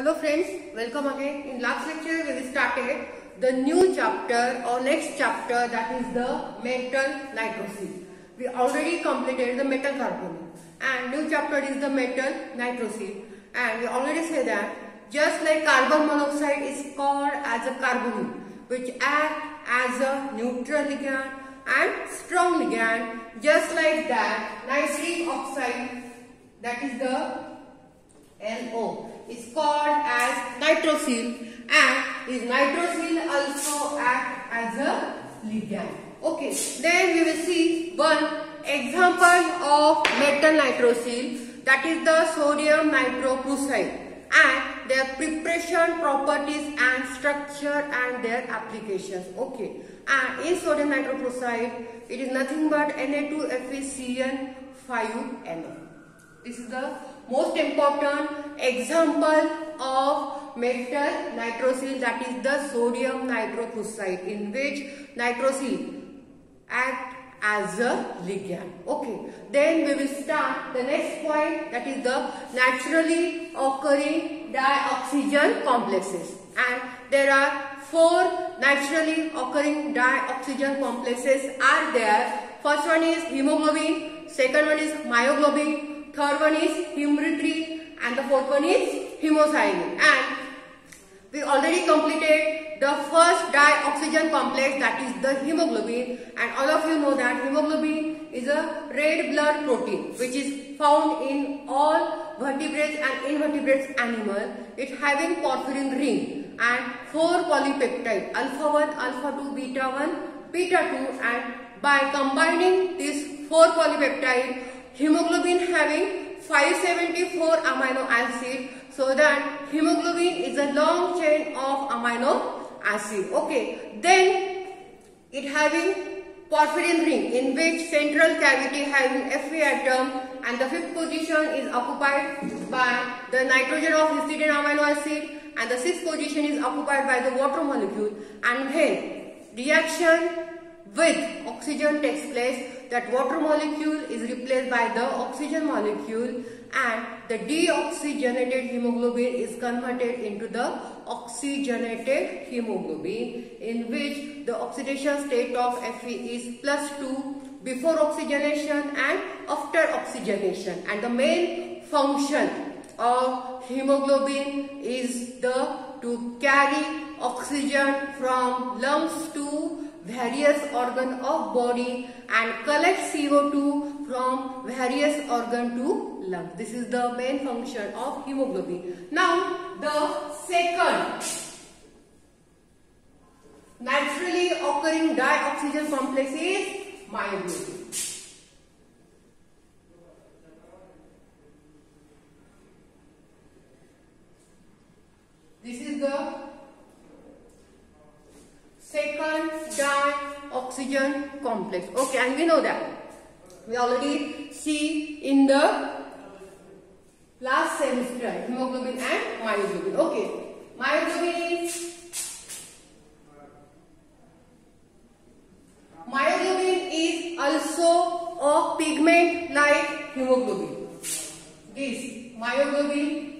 Hello friends, welcome again. In last lecture we started the new chapter or next chapter that is the metal nitrosyl. We already completed the metal carbonyl and new chapter is the metal nitrosyl and we already say that just like carbon monoxide is called as a carbonyl which act as a neutral ligand and strong ligand just like that nitric oxide that is the NO is called as nitrosyl and is nitrosyl also act as a ligand. Okay, then we will see one example of metal nitrosyl that is the sodium nitroprusside and their preparation properties and structure and their applications. Okay, and in sodium nitroprusside it is nothing but Na2FeCN5NO. This is the most important example of metal nitrosyl that is the sodium nitroprusside in which nitrosyl act as a ligand. Okay, then we will start the next point that is the naturally occurring dioxygen complexes and there are four naturally occurring dioxygen complexes are there. First one is hemoglobin, second one is myoglobin, third one is hemerythrin and the fourth one is hemocyanin. And we already completed the first dioxygen complex that is the hemoglobin. And all of you know that hemoglobin is a red blood protein which is found in all vertebrates and invertebrates animal. It having porphyrin ring and four polypeptide alpha 1, alpha 2, beta 1, beta 2 and by combining these four polypeptide hemoglobin having 574 amino acid so that hemoglobin is a long chain of amino acid. Okay then it having porphyrin ring in which central cavity having Fe atom and the fifth position is occupied by the nitrogen of histidine amino acid and the sixth position is occupied by the water molecule. And then reaction with oxygen takes place that water molecule is replaced by the oxygen molecule and the deoxygenated hemoglobin is converted into the oxygenated hemoglobin in which the oxidation state of Fe is plus 2 before oxygenation and after oxygenation. And the main function of hemoglobin is the to carry oxygen from lungs to various organ of body and collect CO2 from various organ to lung. This is the main function of hemoglobin. Now the second naturally occurring dioxygen complex is myoglobin. This is the second dioxygen complex. Okay, and we know that. We already see in the last semester hemoglobin and myoglobin. Okay, myoglobin is myoglobin is also a pigment like hemoglobin. This myoglobin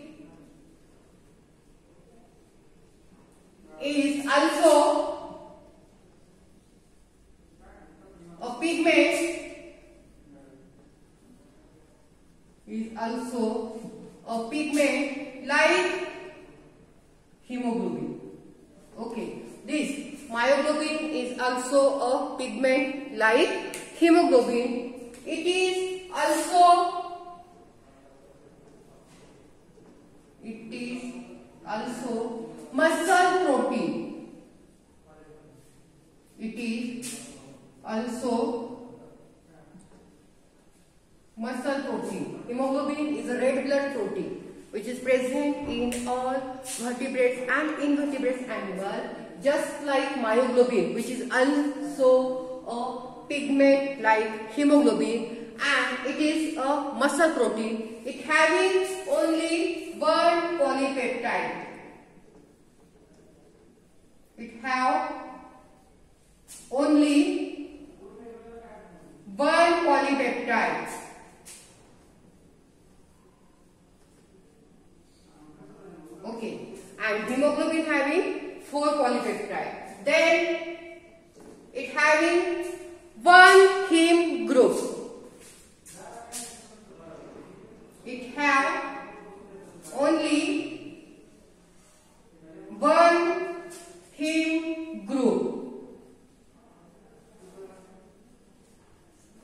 is also is also a pigment like hemoglobin. Okay, this myoglobin is also a pigment like hemoglobin. It is also it is also muscle protein. It is also muscle protein. Hemoglobin is a red blood protein which is present in all vertebrates and invertebrates animal just like myoglobin which is also a pigment like hemoglobin and it is a muscle protein. It having only one polypeptide. It have only one polypeptide. Okay. and hemoglobin having 4 polypeptide. Then it having one heme group. It have only one heme group.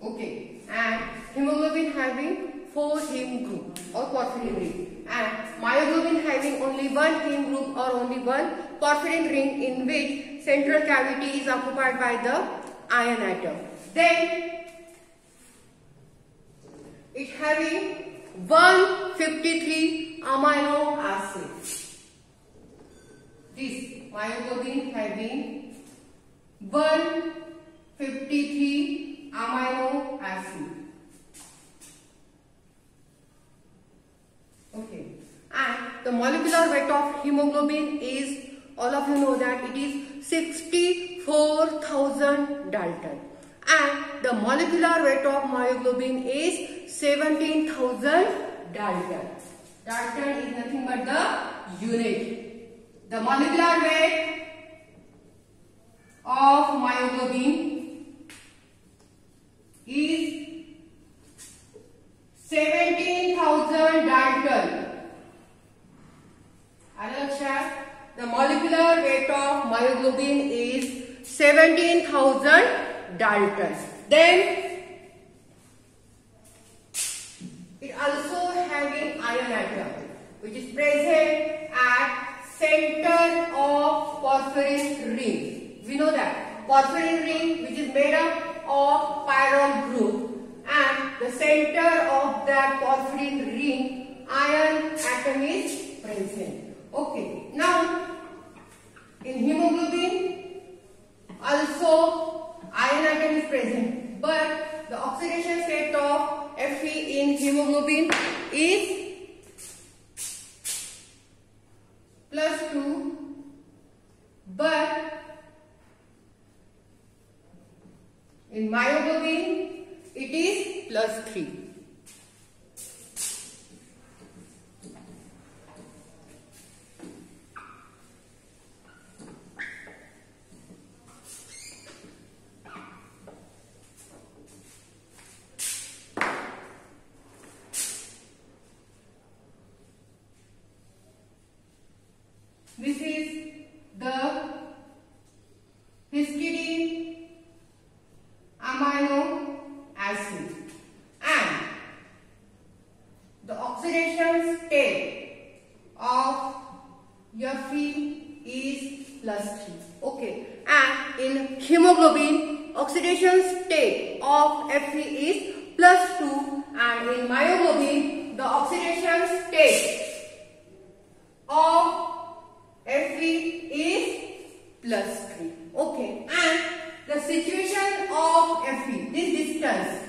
Okay, and hemoglobin having four heme group or porphyrin ring and myoglobin having only one heme group or only one porphyrin ring in which central cavity is occupied by the iron atom. Then it having 153 amino acids. This myoglobin having 153 amino acid. Okay. And the molecular weight of hemoglobin is, all of you know that it is 64,000 Dalton. And the molecular weight of myoglobin is 17,000 Dalton. Dalton is nothing but the unit. The molecular weight of myoglobin is 17,000 Dalton. Alaksha, the molecular weight of myoglobin is 17,000 Dalton. Then it also having iron atom which is present at center of porphyrin ring. We know that porphyrin ring which is made up of pyrrole group and the center of that porphyrin ring iron atom is present. Okay, now in hemoglobin also present but the oxidation state of Fe in hemoglobin is plus 2 but in myoglobin it is plus 3. This is the histidine amino acid and the oxidation state of Fe is plus 3. Okay. And in hemoglobin, oxidation state of Fe is plus 2 and in myoglobin, the oxidation state of Fe is plus 3. Okay. And the situation of Fe, this distance,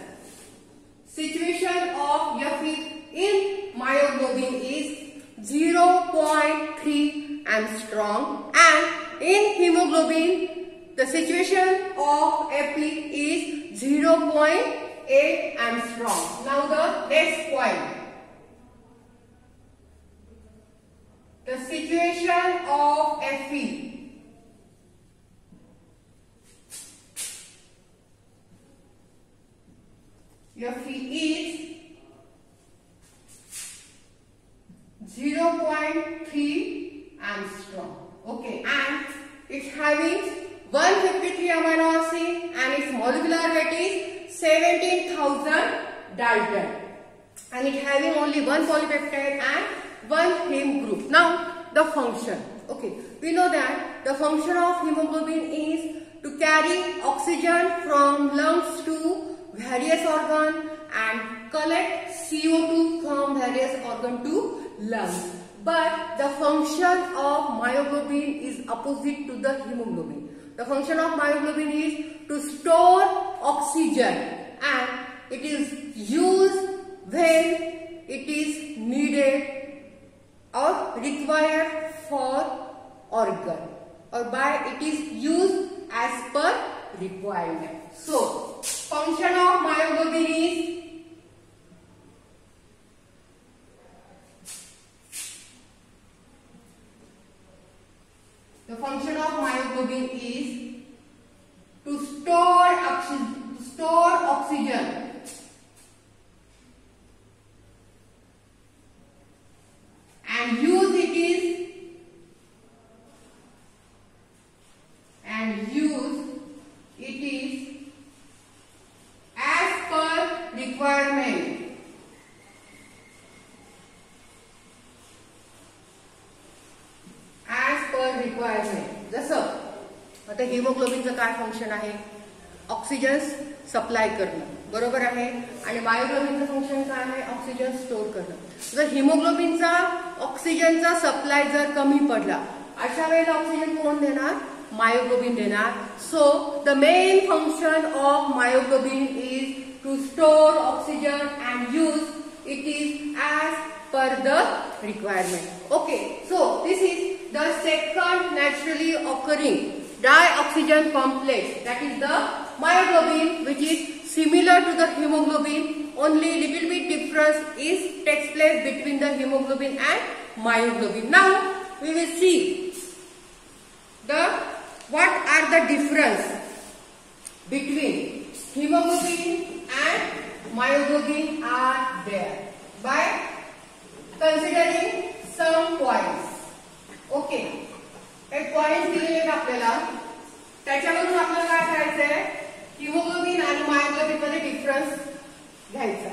situation of Fe in myoglobin is 0.3 angstrom and in hemoglobin the situation of Fe is 0.8 angstrom. Now the next point. The situation of Fe. Fe is 0.3 angstrom. Okay, and it's having 153 amino acid and its molecular weight is 17,000 Dalton. And it having only one polypeptide and one heme group. Now, the function. Okay, we know that the function of hemoglobin is to carry oxygen from lungs to various organ and collect CO2 from various organ to lungs. But the function of myoglobin is opposite to the hemoglobin. The function of myoglobin is to store oxygen and it is used when it is needed or required for organ or by it is used as per requirement. So, function of myoglobin is आता हिमोग्लोबिनचं काय function आहे? Oxygen supply करणं. बरोबर आहे? आणि मायोग्लोबिनचं function काय आहे? Oxygen store करणं. जर हिमोग्लोबिनचा ऑक्सिजनचा सप्लाय जर कमी पडला अशा वेळेला ऑक्सिजन कोण देणार? मायोग्लोबिन देणार. So the main function of myoglobin is to store oxygen and use it is as per the requirement okay so this is the second naturally occurring dioxygen complex that is the myoglobin which is similar to the hemoglobin only little bit difference is takes place between the hemoglobin and myoglobin. Now we will see the what are the difference between hemoglobin and myoglobin are there by considering some points. त्याच्यावरून आपल्याला काय करायचंय? Haemoglobin आणि मायोग्लोबिनमध्ये difference घ्यायचा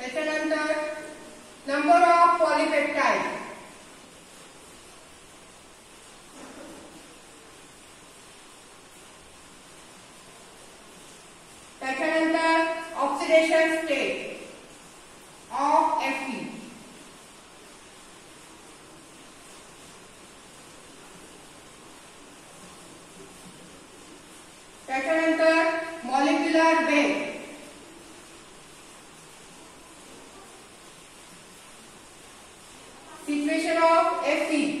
त्याच्यानंतर number of polypeptide. situation of Fe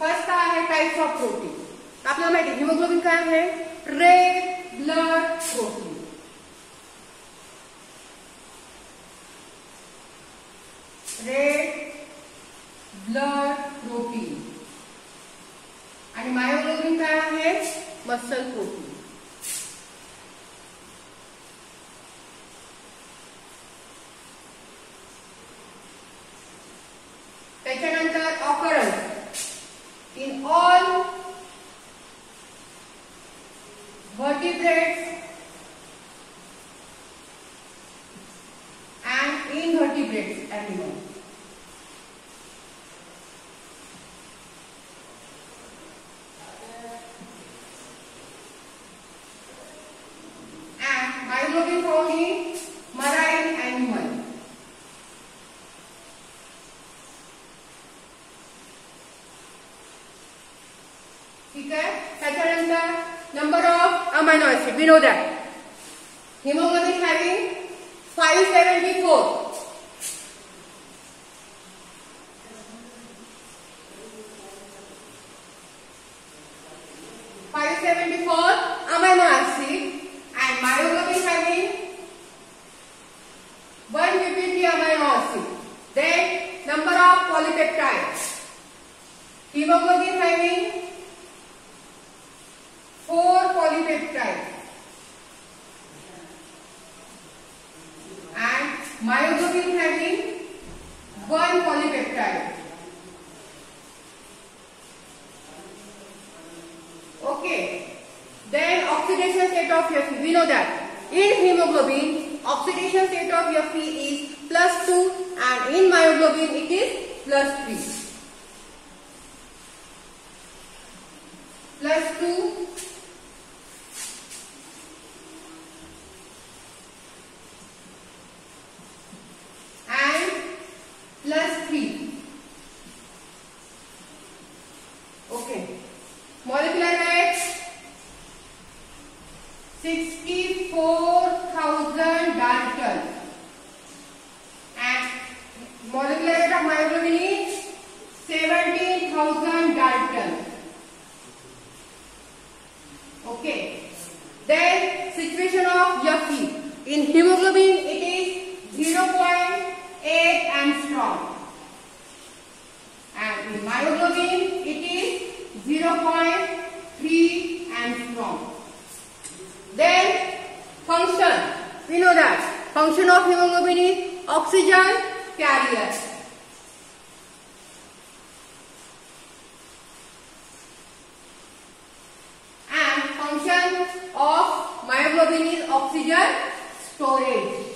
first काय आहे? Types of protein आपल्याला माहिती हिमोग्लोबिन काय आहे? Red blood protein red blood protein आणि मायोग्लोबिन काय आहे? Muscle protein invertebrates animal. Oxidation state of Fe. We know that in hemoglobin, oxidation state of Fe is plus 2 and in myoglobin it is plus 3. Plus 2 and plus 3. Okay. Molecular weight 64,000 Dalton. And molecular weight of myoglobin is 17,000 Dalton. Okay. Then situation of Fe. In hemoglobin it is 0.8 angstrom. And in myoglobin it is 0.3 angstrom. Then function. We know that function of hemoglobin is oxygen carrier. And function of myoglobin is oxygen storage.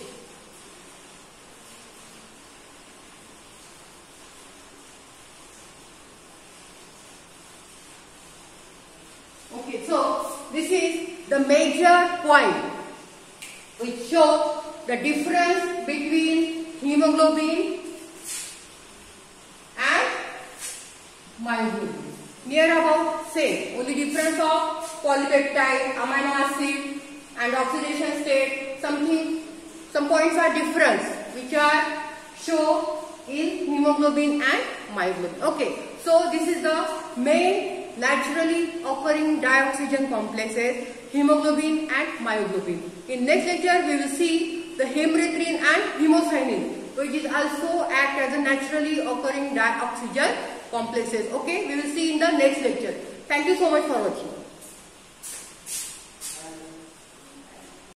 Okay, so this is the major point which shows the difference between hemoglobin and myoglobin. Near about same, only difference of polypeptide, amino acid and oxidation state, something, some points are different which are show in hemoglobin and myoglobin. Okay, so this is the main naturally occurring dioxygen complexes hemoglobin and myoglobin. In next lecture we will see the hemerythrin and hemocyanin which is also act as a naturally occurring dioxygen complexes. Okay, we will see in the next lecture. Thank you so much for watching.